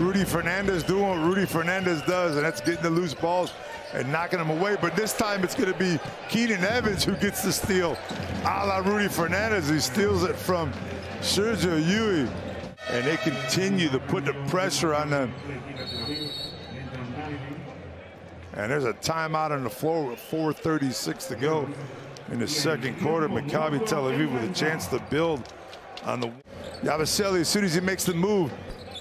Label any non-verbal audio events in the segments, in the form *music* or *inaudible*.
Rudy Fernandez doing what Rudy Fernandez does, and that's getting the loose balls and knocking them away. But this time it's going to be Keenan Evans who gets the steal. A la Rudy Fernandez, he steals it from Sergio Llull. And they continue to put the pressure on them. And there's a timeout on the floor with 4.36 to go in the second quarter. Maccabi Tel Aviv with a chance to build on the Yabusele as soon as he makes the move.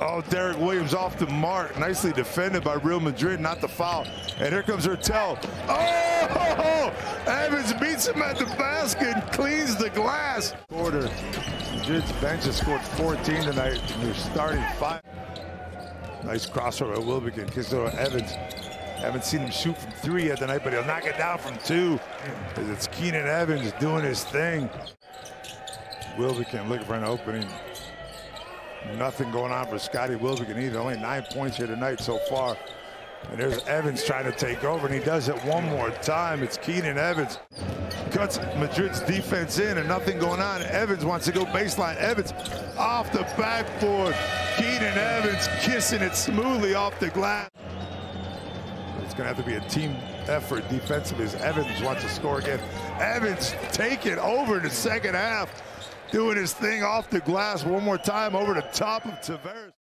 Oh, Derrick Williams off the mark. Nicely defended by Real Madrid, not the foul. And here comes Heurtel. Oh! *laughs* Evans beats him at the basket, cleans the glass. Quarter. Madrid's bench has scored 14 tonight. They're starting five. Nice crossover at Wilbekin. Kicks over Evans. Haven't seen him shoot from three yet tonight, but he'll knock it down from two. As it's Keenan Evans doing his thing. Wilbekin looking for an opening. Nothing going on for Scottie Wilbekin either. Only nine points here tonight so far. And there's Evans trying to take over, and he does it one more time. It's Keenan Evans. Cuts Madrid's defense in, and nothing going on. Evans wants to go baseline. Evans off the backboard. Keenan Evans kissing it smoothly off the glass. It's going to have to be a team effort defensively as Evans wants to score again. Evans taking over in the second half, doing his thing off the glass one more time over the top of Tavares.